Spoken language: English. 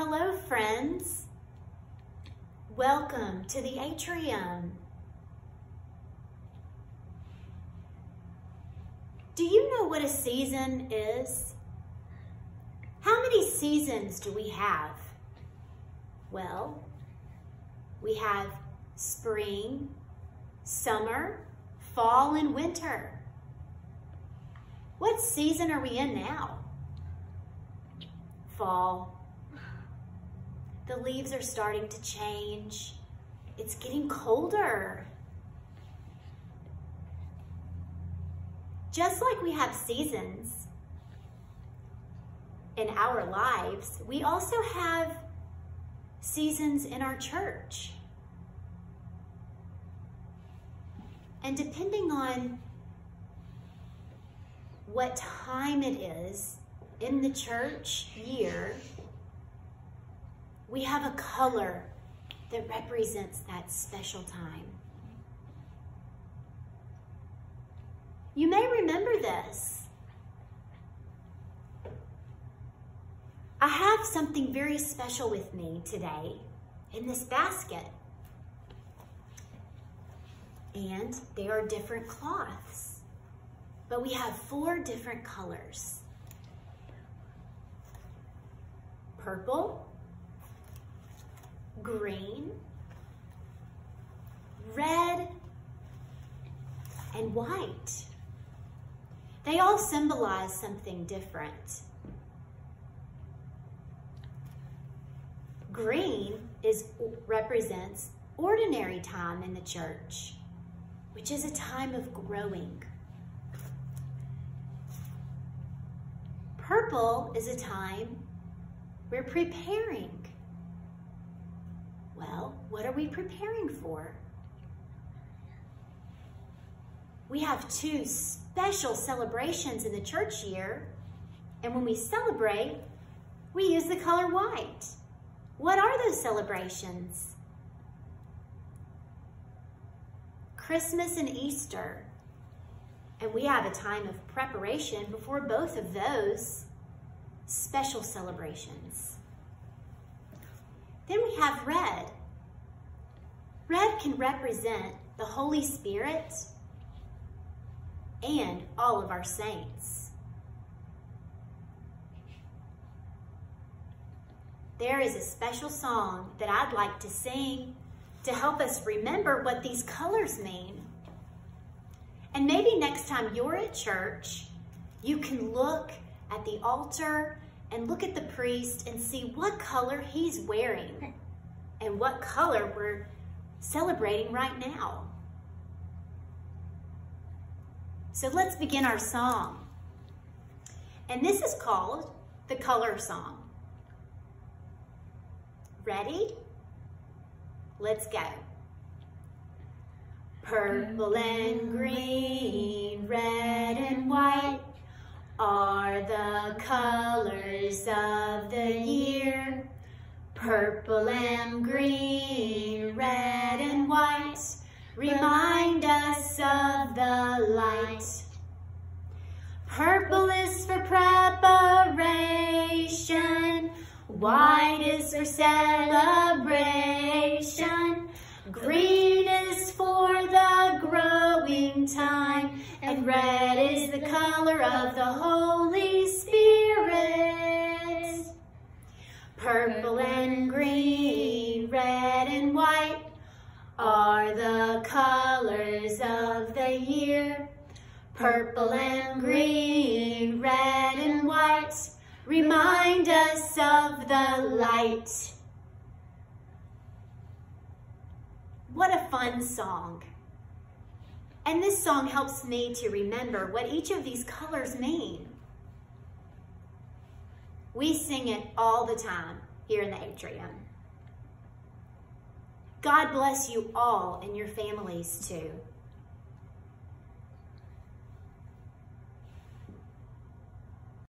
Hello, friends. Welcome to the atrium. Do you know what a season is? How many seasons do we have? Well, we have spring, summer, fall, and winter. What season are we in now? Fall. The leaves are starting to change. It's getting colder. Just like we have seasons in our lives, we also have seasons in our church. And depending on what time it is in the church year, we have a color that represents that special time. You may remember this. I have something very special with me today in this basket. And they are different cloths, but we have four different colors. Purple, green, red, and white. They all symbolize something different. Green is represents ordinary time in the church, which is a time of growing. Purple is a time we're preparing. What are we preparing for? We have two special celebrations in the church year, and when we celebrate, we use the color white. What are those celebrations? Christmas and Easter. And we have a time of preparation before both of those special celebrations. Then we have red. Red can represent the Holy Spirit and all of our saints. There is a special song that I'd like to sing to help us remember what these colors mean. And maybe next time you're at church, you can look at the altar and look at the priest and see what color he's wearing and what color we're celebrating right now. So let's begin our song. And this is called the color song. Ready? Let's go. Purple and green, red and white, are the colors of the year. Purple and green, red and white, remind us of the light. Purple is for preparation, white is for celebration, green is for the growing time, and red is the color of the Holy Spirit. Purple and green, red and white remind us of the light. What a fun song. And this song helps me to remember what each of these colors mean. We sing it all the time here in the atrium. God bless you all and your families too.